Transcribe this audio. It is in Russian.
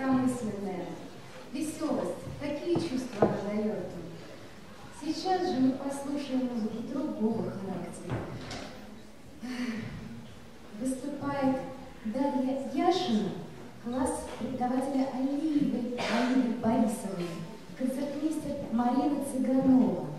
легкомысленная, веселость, какие чувства она дает им. Сейчас же мы послушаем музыку другого характера. Выступает Дарья Яшина, класс преподавателя Алиевой Алины Борисовны, концертмейстер Марина Цыганова.